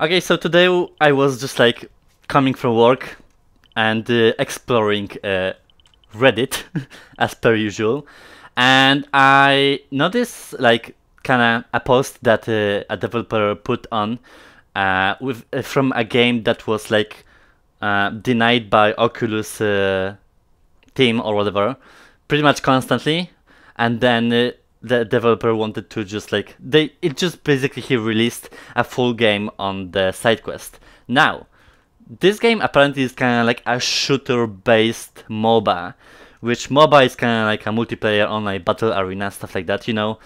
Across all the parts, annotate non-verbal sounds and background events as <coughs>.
Okay, so today I was just like coming from work and uh, exploring uh, Reddit <laughs> as per usual, and I noticed like kind of a post that uh, a developer put on uh, with uh, from a game that was like uh, denied by Oculus team or whatever, pretty much constantly, and then the developer wanted to just like they it just basically he released a full game on the SideQuest. Now, this game apparently is kind of like a shooter based MOBA, which MOBA is kind of like a multiplayer online battle arena stuff like that. You know,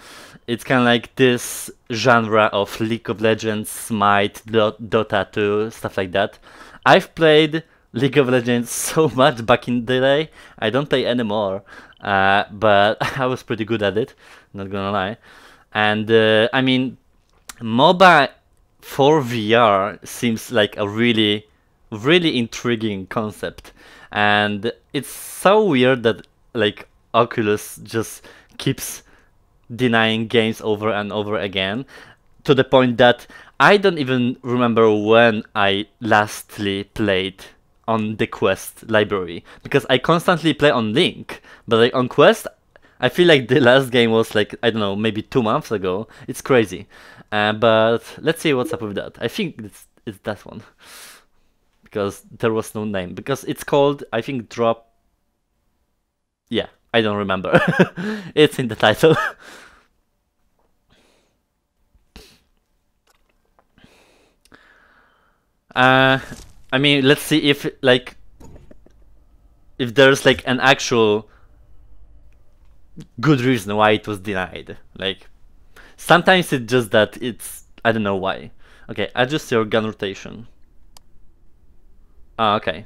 it's kind of like this genre of League of Legends, Smite, Dota 2, stuff like that. I've played League of Legends <laughs> so much back in the day. I don't play anymore, uh, but <laughs> I was pretty good at it. Not gonna lie. And uh, I mean, MOBA for VR seems like a really, really intriguing concept, and it's so weird that like Oculus just keeps denying games over and over again to the point that I don't even remember when I lastly played on the Quest library because I constantly play on Link, but like on Quest, I feel like the <laughs> last game was like I don't know maybe two months ago. It's crazy, uh, but let's see what's up with that. I think it's it's that one because there was no name because it's called I think drop. Yeah, I don't remember. <laughs> it's in the title. <laughs> Uh, I mean, let's see if like if there's like an actual good reason why it was denied. Like sometimes it's just that it's I don't know why. Okay, adjust your gun rotation. Ah, okay.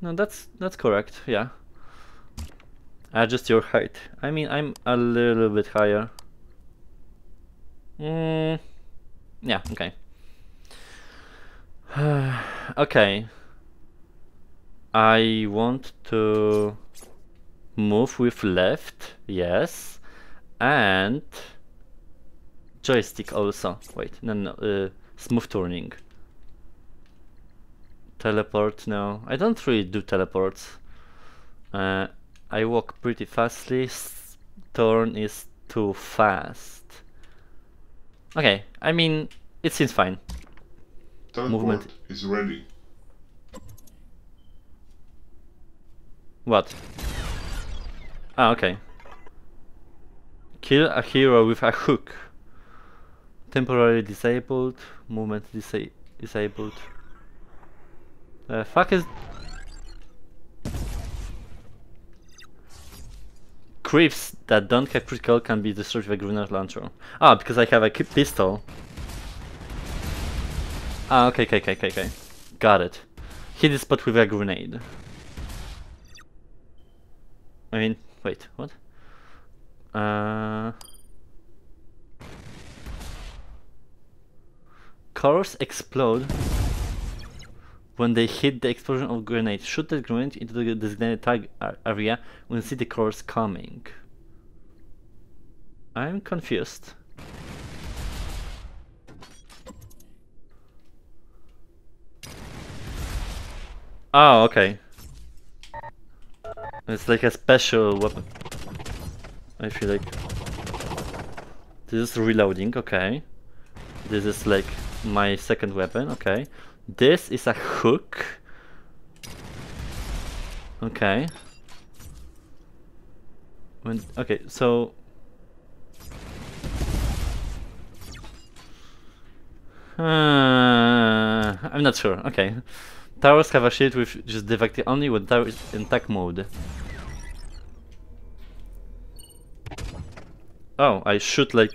No, that's that's correct. Yeah. Adjust your height. I mean, I'm a little bit higher. Mm, yeah. Okay. <sighs> okay. I want to move with left, yes, and joystick also. Wait, no, no, uh, smooth turning. Teleport, no, I don't really do teleports. Uh, I walk pretty fastly, turn is too fast. Okay, I mean, it seems fine. Teleport movement is ready. What? Ah, okay. Kill a hero with a hook. Temporarily disabled. Movement disa disabled. The fuck is... Creeps that don't have critical can be destroyed with a grenade launcher. Ah, because I have a pistol. Ah, okay, okay, okay, okay. Got it. Hit the spot with a grenade. I mean, wait, what? Uh... Cars explode when they hit the explosion of grenade. Shoot the grenade into the designated target area when you see the cars coming. I'm confused. Oh, okay. It's like a special weapon. I feel like... This is reloading, okay. This is like my second weapon, okay. This is a hook. Okay. When, okay, so... Uh, <sighs> I'm not sure, okay. Towers have a shield with just defective only when tower is in attack mode. Oh, I shoot like...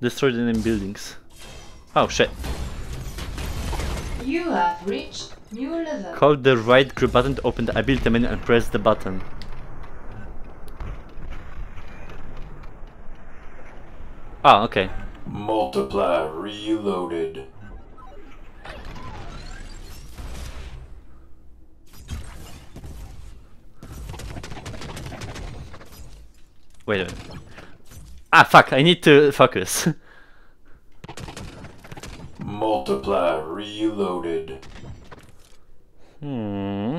Destroyed enemy buildings. Oh shit. You have reached new level. Hold the right grip button to open the ability menu and press the button. Ah, okay. Multiply reloaded. Wait a minute. Ah, fuck, I need to focus. <laughs> Multiply reloaded. Hmm.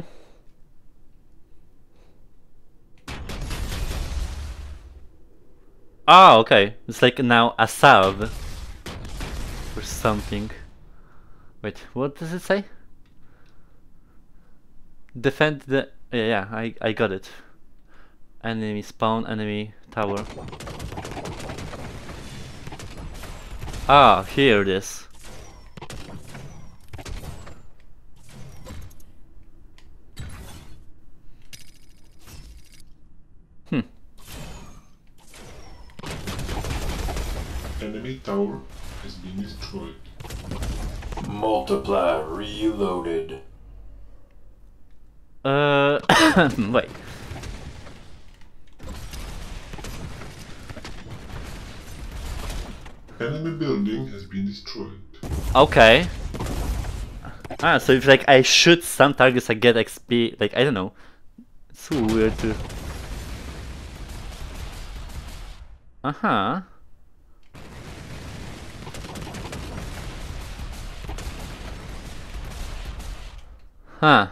Ah, okay. It's like now a salve. Or something. Wait, what does it say? Defend the... Yeah, yeah, I, I got it. Enemy spawn, enemy tower. Ah, here it is. Hmm. Enemy tower has been destroyed. Multiply reloaded. Uh, <coughs> wait. Enemy building has been destroyed. Okay. Ah, so if like I shoot some targets, I get XP. Like I don't know. It's so weird. Uh huh. Huh.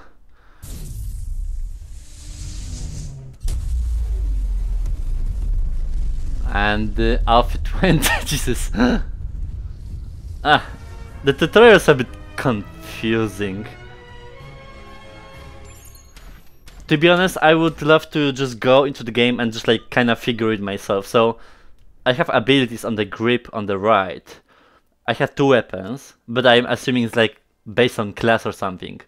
And outfit <laughs> went. Jesus. Ah, the tutorial's a bit confusing. To be honest, I would love to just go into the game and just like kind of figure it myself. So, I have abilities on the grip on the right. I have two weapons, but I'm assuming it's like based on class or something.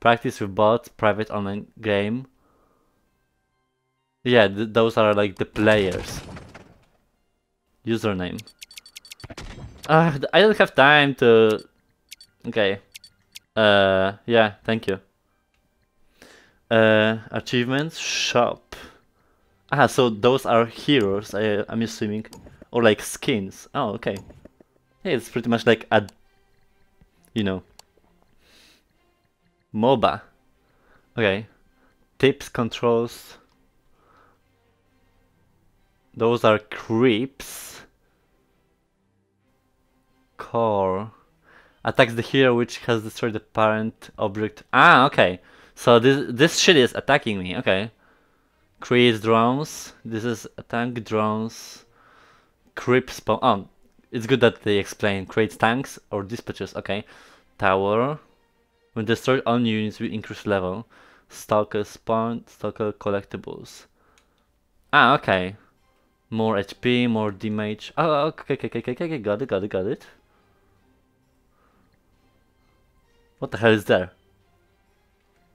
Practice with bots, private online game. Yeah, th those are like the players. Username. Uh, I don't have time to... Okay. Uh, yeah, thank you. Uh, achievements, shop. Ah, so those are heroes, I, I'm assuming. Or like skins. Oh, okay. Yeah, it's pretty much like a... You know. MOBA. Okay. Tips, controls. Those are creeps. Core. Attacks the hero which has destroyed the parent object. Ah, okay. So this this shit is attacking me. Okay. Creates drones. This is attack drones. Creep spawn. Oh, it's good that they explain. Creates tanks or dispatches. Okay. Tower. When destroyed, all new units will increase level. Stalker spawn. Stalker collectibles. Ah, okay. More HP, more damage. Oh, okay, okay, okay, okay, okay, got it, got it, got it. What the hell is there?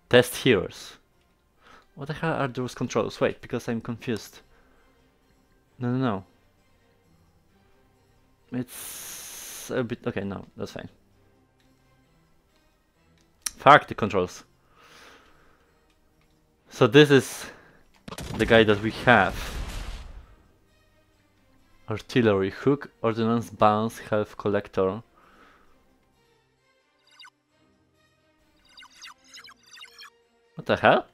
Test heroes. What the hell are those controls? Wait, because I'm confused. No, no, no. It's a bit... Okay, no, that's fine. Fuck the controls. So this is the guy that we have. Artillery, hook, ordnance, bounce, health collector. What the hell?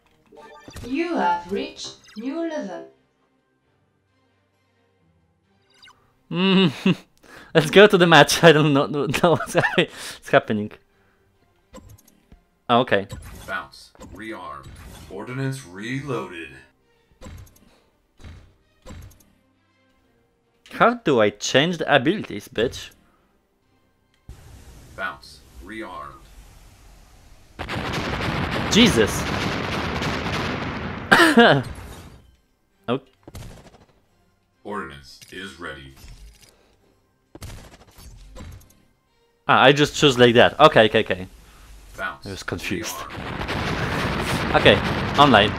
You have reached new level. Mm, <laughs> let's go to the match. <laughs> I don't know, know what's <laughs> happening. What's happening. Oh, okay. Bounce. Rearmed. Ordnance reloaded. How do I change the abilities, bitch? Bounce. Rearmed. Jesus! <coughs> oh, Ordnance is ready. ah, I just chose like that. Okay, okay, okay. Bounce. I was confused. Okay, online. <laughs>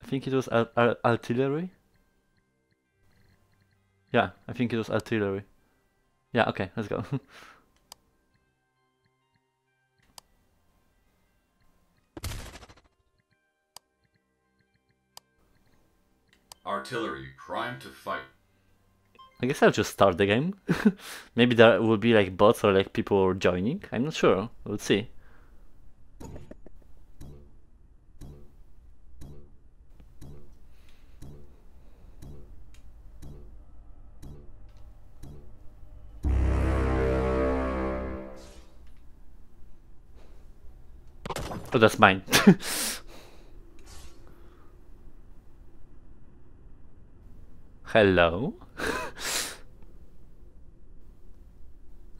I think it was ar ar artillery. Yeah, I think it was artillery. Yeah, okay, let's go. <laughs> Artillery primed to fight. I guess I'll just start the game. <laughs> Maybe there will be like bots or like people joining. I'm not sure. We'll see. Oh, that's mine. <laughs> Hello? <laughs>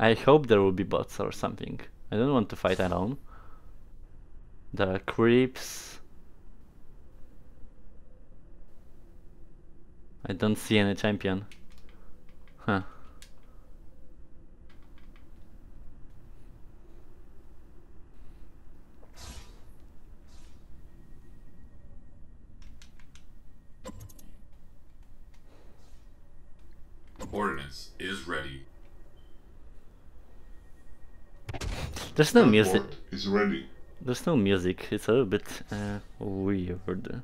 I hope there will be bots or something. I don't want to fight alone. There are creeps. I don't see any champion. Huh. Ordnance is ready. There's no music. Is ready. There's no music. It's a little bit uh, weird.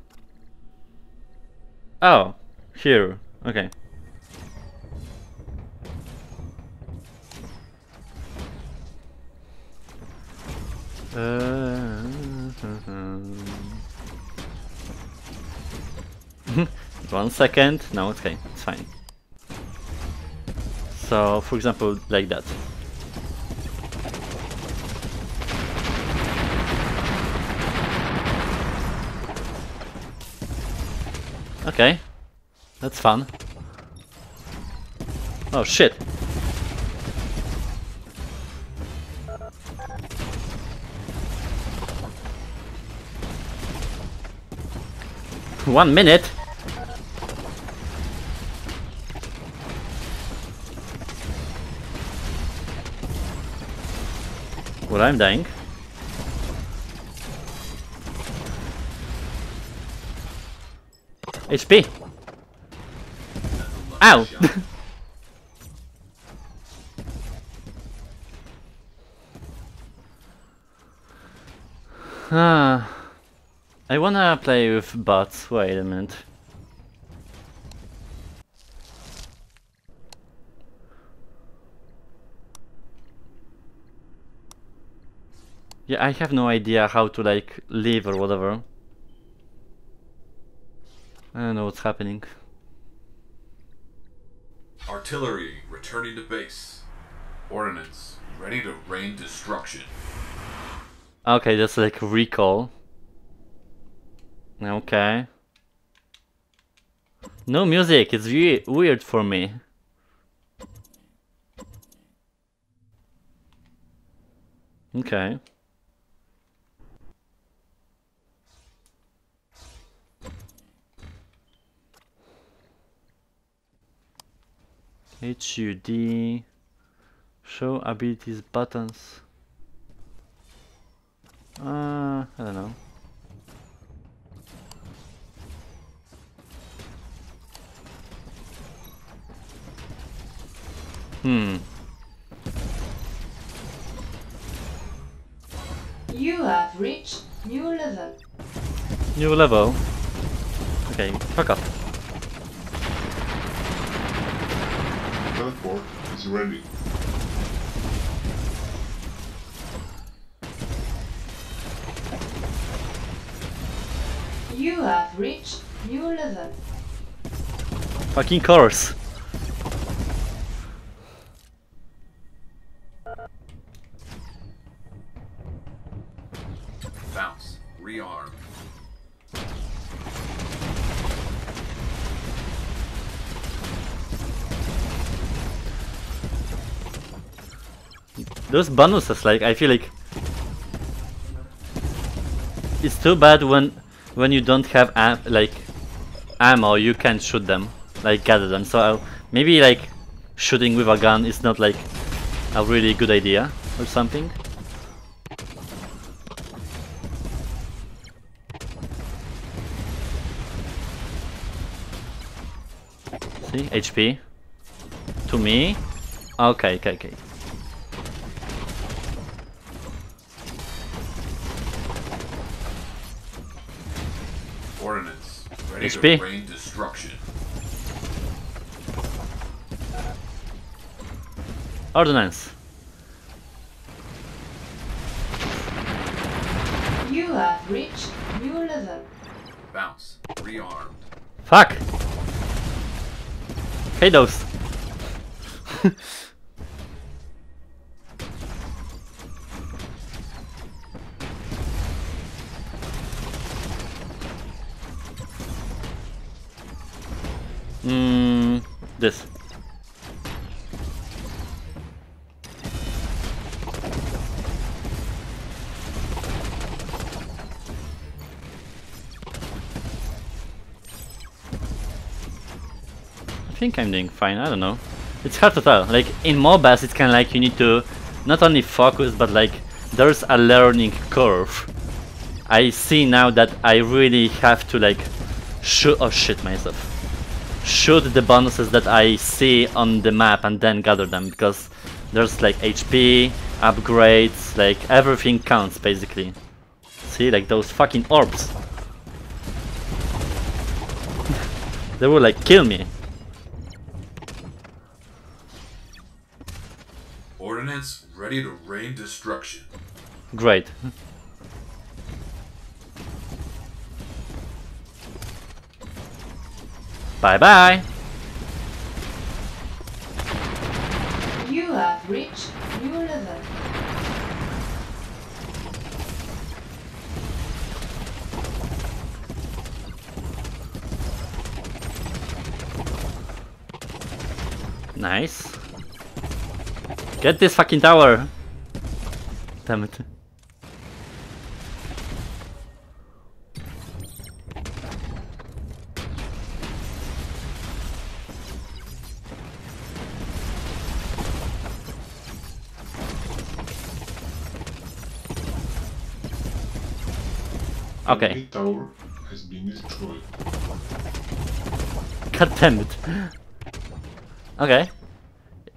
Oh, here. Okay. Uh, <laughs> One second. No, okay. It's fine. So, for example, like that. Okay. That's fun. Oh shit. One minute? I'm dying. HP. Ow! <laughs> Ah, I wanna play with bots. Wait a minute. Yeah, I have no idea how to like leave or whatever. I don't know what's happening. Artillery returning to base. Ordnance ready to rain destruction. Okay, that's like recall. Okay. No music, it's we weird for me. Okay. HUD show abilities buttons. Uh, I don't know. Hmm. You have reached new level. New level. Okay, fuck off. Teleport is ready. You have reached new level. Fucking cars. Bounce. Rearm. Those bonuses, like, I feel like it's too bad when when you don't have am like ammo, you can't shoot them, like gather them. So maybe like shooting with a gun is not like a really good idea or something. See, HP. To me. Okay, okay, okay. Ordnance ready HP. to rain destruction. Ordnance. You have reached new level. Bounce. Rearmed. Fuck! Hey Mm, <laughs> this. I think I'm doing fine, I don't know. It's hard to tell. Like in MOBAs it's kinda like you need to not only focus but like there's a learning curve. I see now that I really have to like shoot or oh, shit myself. Shoot the bonuses that I see on the map and then gather them because there's like HP, upgrades, like everything counts basically. See like those fucking orbs. <laughs> they will like kill me. Ordnance ready to rain destruction. Great. Bye bye. You have reached new level. Nice. Get this fucking tower. Damn it. Okay. Enemy tower has been destroyed. <laughs> God damn it. Okay.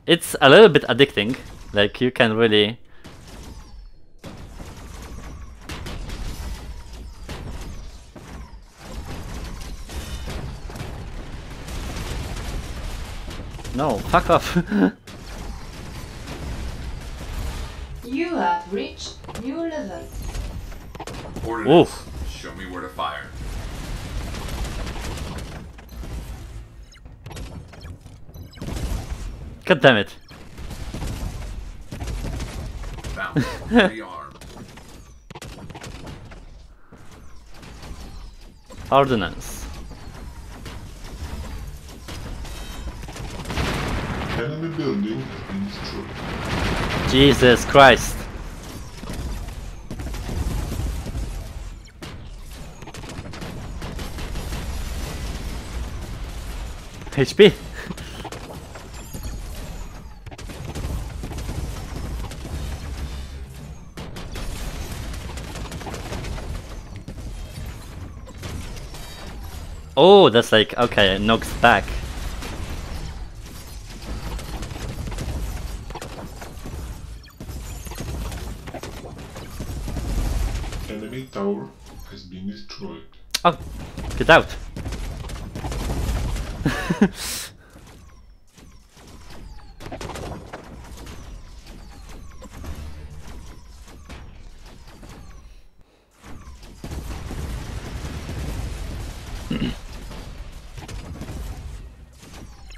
It's a little bit addicting. Like you can really No, fuck off. <laughs> You have reached new level. Ordnance, show me where to fire. God damn it. Bounce, rearm. <laughs> Ordnance. Enemy building has been destroyed. Jesus Christ. HP. Oh, that's like, okay, it knocks back. Enemy tower has been destroyed. Oh, get out. <laughs>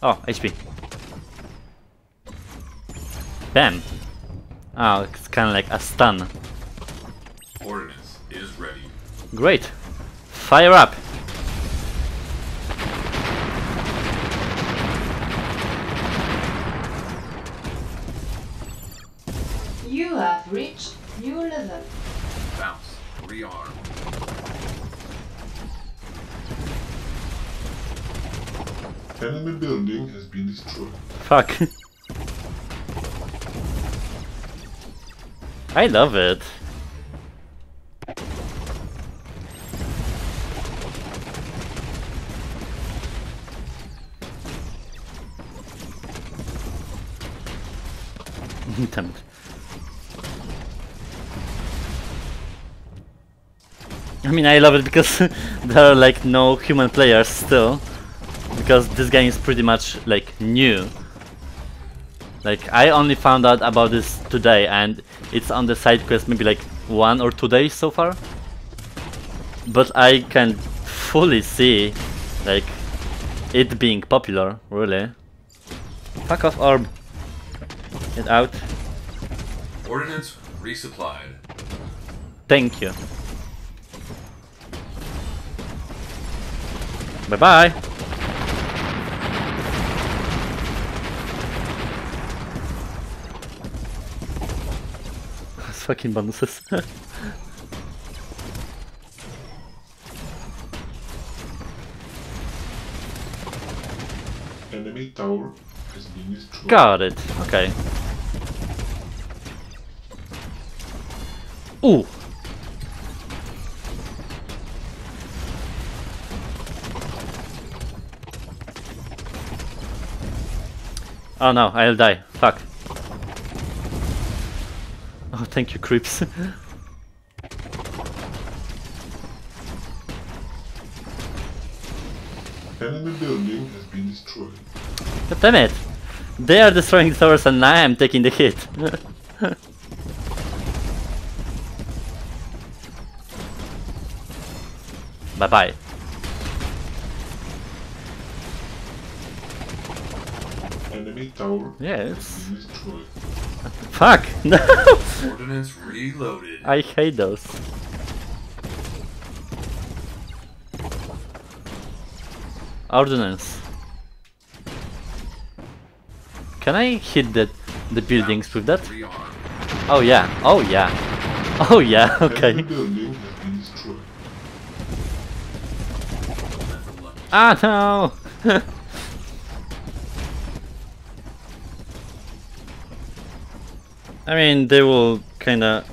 oh, HP. Bam. Oh, ah, it's kind of like a stun. Ordnance is ready. Great. Fire up. You have reached new level. Bounce, rearm. Enemy building has been destroyed. Fuck. I love it. <laughs> Damn it. I mean, I love it because <laughs> there are like no human players still. Because this game is pretty much like new. Like I only found out about this today and it's on the SideQuest maybe like one or two days so far. But I can fully see like it being popular, really. Fuck off orb. Get out. Ordnance resupplied. Thank you. Bye-bye. <laughs> Fucking bonuses. <laughs> Enemy tower has been destroyed. Got it. Okay. Ooh. Oh no, I'll die. Fuck. Oh, thank you, creeps. <laughs> Enemy building has been destroyed. God damn it! They are destroying the towers and I am taking the hit. <laughs> Bye bye bye. Enemy tower Yeah, it's. been. Fuck! <laughs> No! Ordnance reloaded. I hate those. Ordnance. Can I hit the the buildings with that? Oh yeah. Oh yeah. <laughs> Oh yeah. Okay. building has been destroyed. Lucky Ah no. <laughs> I mean, they will kinda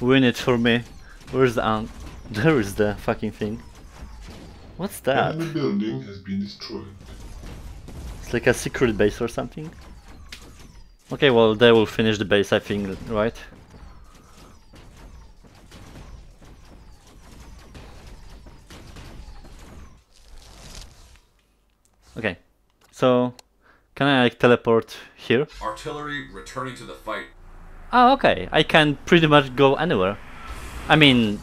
win it for me. Where's the um? <laughs> There is the fucking thing. What's that? Enemy building has been destroyed. It's like a secret base or something. Okay, well they will finish the base, I think, right? Okay, so can I like teleport here? Artillery returning to the fight. Oh, okay. I can pretty much go anywhere. I mean,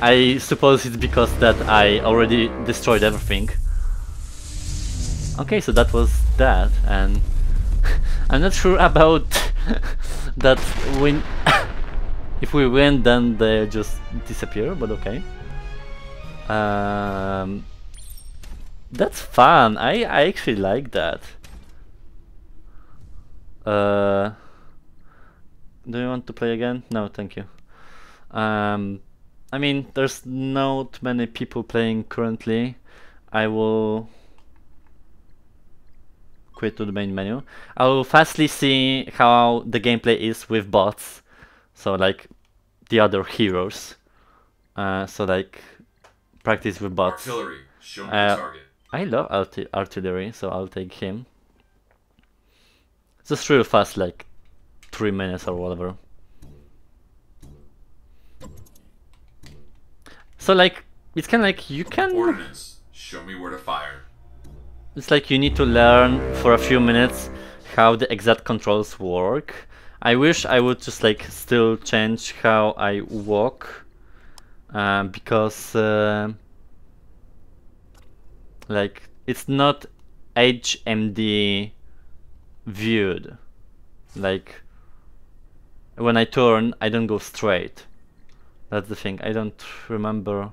I suppose it's because that I already destroyed everything. Okay, so that was that, and <laughs> I'm not sure about <laughs> that win. <laughs> if we win, then they just disappear, but okay. Um, that's fun. I I actually like that. Uh. Do you want to play again? No, thank you. Um, I mean, there's not many people playing currently. I will quit to the main menu. I will fastly see how the gameplay is with bots. So like the other heroes. Uh, so like practice with bots. Artillery. Show me Uh, the target. I love arti- artillery, so I'll take him. Just real fast, like three minutes or whatever. So like, it's kind of like you can. Ordnance. Show me where to fire. It's like you need to learn for a few minutes how the exact controls work. I wish I would just like still change how I walk, uh, because uh, like it's not HMD viewed. Like when I turn, I don't go straight. That's the thing. I don't remember.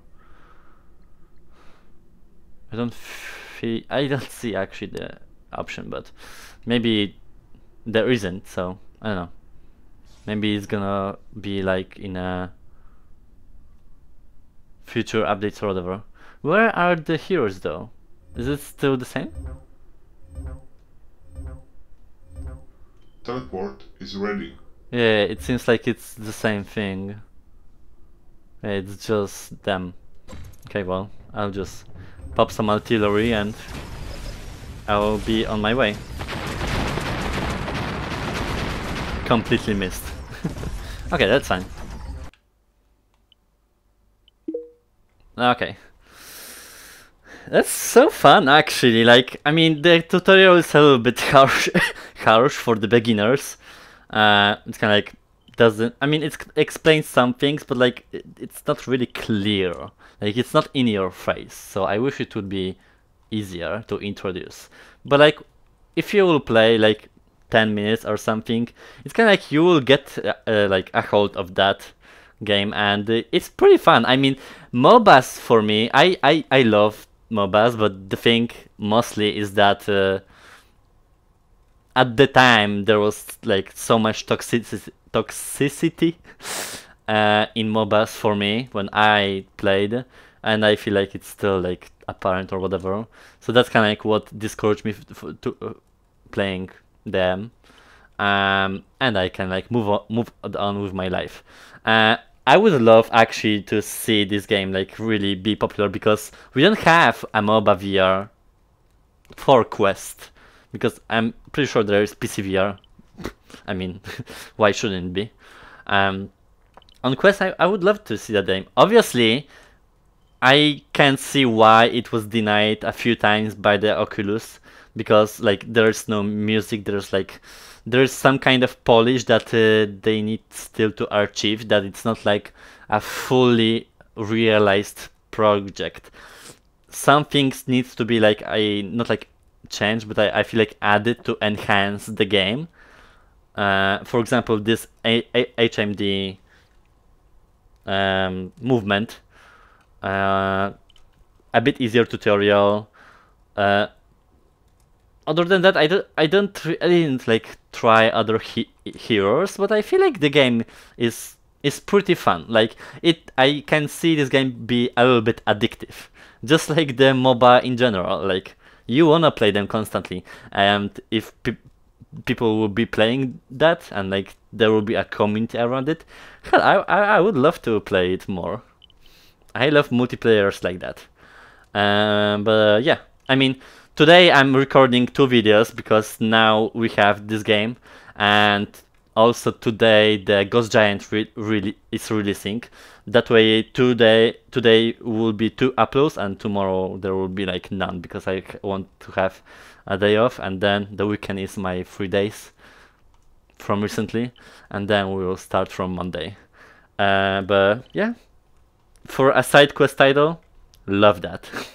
I don't feel. I don't see actually the option, but maybe there isn't. So I don't know. Maybe it's gonna be like in a future updates or whatever. Where are the heroes though? Is it still the same? Teleport is ready. Yeah, it seems like it's the same thing. It's just them. Okay, well, I'll just pop some artillery and I'll be on my way. Completely missed. <laughs> okay, that's fine. Okay. That's so fun actually, like, I mean, the tutorial is a little bit <laughs> harsh, harsh for the beginners. Uh, it's kind of like, doesn't, I mean, it explains some things, but like, it, it's not really clear. Like, it's not in your face, so I wish it would be easier to introduce. But like, if you will play like 10 minutes or something, it's kind of like you will get uh, uh, like a hold of that game and uh, it's pretty fun. I mean, MOBAs for me, I, I, I love MOBAs, but the thing mostly is that uh, at the time there was like so much toxicity toxicity <laughs> uh, in MOBAs for me when I played, and I feel like it's still like apparent or whatever. So that's kind of like what discouraged me to uh, playing them, um, and I can like move on, move on with my life. Uh, I would love actually to see this game like really be popular because we don't have a MOBA VR for Quest because I'm pretty sure there is PC VR. I mean, <laughs> why shouldn't it be? Um, on Quest, I, I would love to see that game. Obviously, I can't see why it was denied a few times by the Oculus because like there's no music. There's like there's some kind of polish that uh, they need still to achieve. That it's not like a fully realized project. Some things needs to be like I not like changed, but I, I feel like added to enhance the game. Uh, for example, this a- a- HMD um, movement, uh, a bit easier tutorial. Uh, other than that, I don't, I don't, I didn't like try other he- heroes, but I feel like the game is is pretty fun. Like it, I can see this game be a little bit addictive, just like the MOBA in general. Like you wanna play them constantly, and if pe- people will be playing that, and like there will be a community around it, hell, I, I I would love to play it more. I love multiplayers like that. Um, but yeah, I mean, today I'm recording two videos because now we have this game, and also today the Ghost Giant re- really is releasing. That way, today today will be two uploads, and tomorrow there will be like none because I want to have a day off, and then the weekend is my three days from recently, and then we will start from Monday. Uh, but yeah, for a SideQuest title, love that. <laughs>